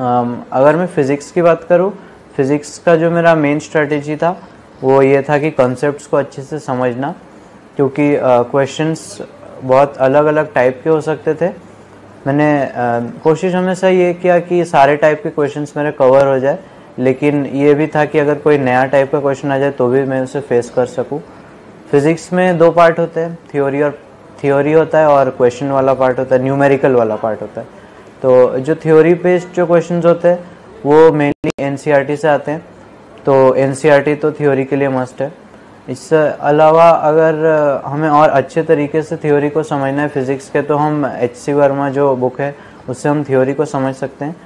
अगर मैं फ़िज़िक्स की बात करूँ फ़िज़िक्स का जो मेरा मेन स्ट्रेटेजी था, वो ये था कि कॉन्सेप्ट्स को अच्छे से समझना, क्योंकि क्वेश्चंस बहुत अलग अलग टाइप के हो सकते थे। मैंने कोशिश हमेशा ये किया कि सारे टाइप के क्वेश्चंस मेरे कवर हो जाए, लेकिन ये भी था कि अगर कोई नया टाइप का क्वेश्चन आ जाए तो भी मैं उसे फेस कर सकूँ। फिज़िक्स में दो पार्ट होते हैं थ्योरी और थ्योरी होता है और क्वेश्चन वाला पार्ट होता है न्यूमेरिकल वाला पार्ट होता है। तो जो थ्योरी बेस्ड जो क्वेश्चन होते हैं, वो मेनली एन e से आते हैं। तो एन e तो थ्योरी के लिए मस्ट है। इससे अलावा अगर हमें और अच्छे तरीके से थ्योरी को समझना है फिज़िक्स के तो हम एच सी वर्मा जो बुक है, उससे हम थ्योरी को समझ सकते हैं।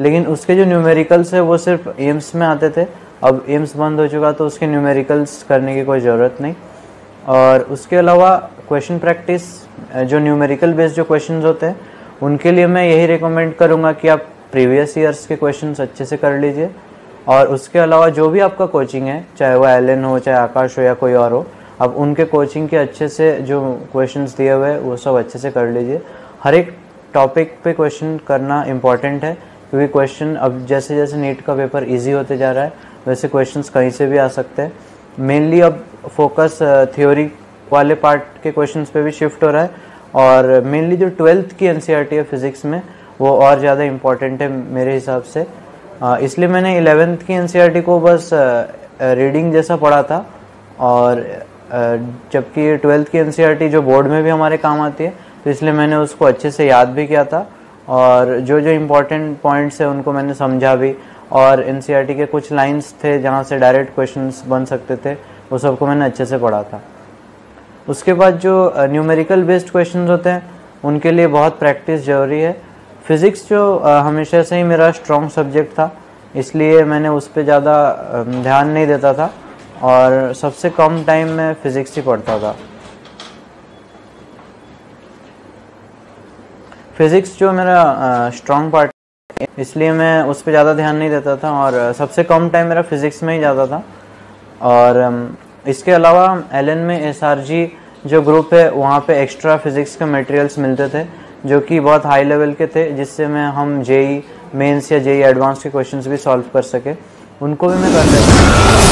लेकिन उसके जो न्यूमेरिकल्स है, वो सिर्फ़ एम्स में आते थे। अब एम्स बंद हो चुका तो उसके न्यूमेरिकल्स करने की कोई ज़रूरत नहीं। और उसके अलावा क्वेश्चन प्रैक्टिस जो न्यूमेरिकल बेस्ड जो क्वेश्चन होते हैं उनके लिए मैं यही रिकमेंड करूँगा कि आप प्रीवियस ईयर्स के क्वेश्चन अच्छे से कर लीजिए। और उसके अलावा जो भी आपका कोचिंग है, चाहे वो एल हो, चाहे आकाश हो या कोई और हो अब उनके कोचिंग के अच्छे से जो क्वेश्चंस दिए हुए हैं, वो सब अच्छे से कर लीजिए। हर एक टॉपिक पे क्वेश्चन करना इंपॉर्टेंट है, क्योंकि क्वेश्चन अब जैसे जैसे नीट का पेपर इजी होते जा रहा है, वैसे क्वेश्चंस कहीं से भी आ सकते हैं। मेनली अब फोकस थ्योरी वाले पार्ट के क्वेश्चंस पे भी शिफ्ट हो रहा है। और मेनली जो ट्वेल्थ की एन है फिज़िक्स में, वो और ज़्यादा इंपॉर्टेंट है मेरे हिसाब से। इसलिए मैंने इलेवेंथ की एन को बस रीडिंग जैसा पढ़ा था। और जबकि ट्वेल्थ की एन जो बोर्ड में भी हमारे काम आती है तो इसलिए मैंने उसको अच्छे से याद भी किया था। और जो जो इम्पोर्टेंट पॉइंट्स है, उनको मैंने समझा भी। और एन के कुछ लाइन्स थे जहाँ से डायरेक्ट क्वेश्चन बन सकते थे, वो सबको मैंने अच्छे से पढ़ा था। उसके बाद जो न्यूमेरिकल बेस्ड क्वेश्चन होते हैं, उनके लिए बहुत प्रैक्टिस ज़रूरी है। फिज़िक्स जो हमेशा से ही मेरा स्ट्रॉन्ग सब्जेक्ट था, इसलिए मैंने उस पर ज़्यादा ध्यान नहीं देता था और सबसे कम टाइम में फ़िज़िक्स ही पढ़ता था। फिज़िक्स जो मेरा स्ट्रॉन्ग पार्ट इसलिए मैं उस पर ज़्यादा ध्यान नहीं देता था और सबसे कम टाइम मेरा फिज़िक्स में ही जाता था। और इसके अलावा एलएन में एसआरजी जो ग्रुप है, वहाँ पे एक्स्ट्रा फिज़िक्स के मटेरियल्स मिलते थे, जो कि बहुत हाई लेवल के थे, जिससे मैं हम जेई मेंस या जेई एडवांस के क्वेश्चंस भी सॉल्व कर सके। उनको भी मैं कर लेता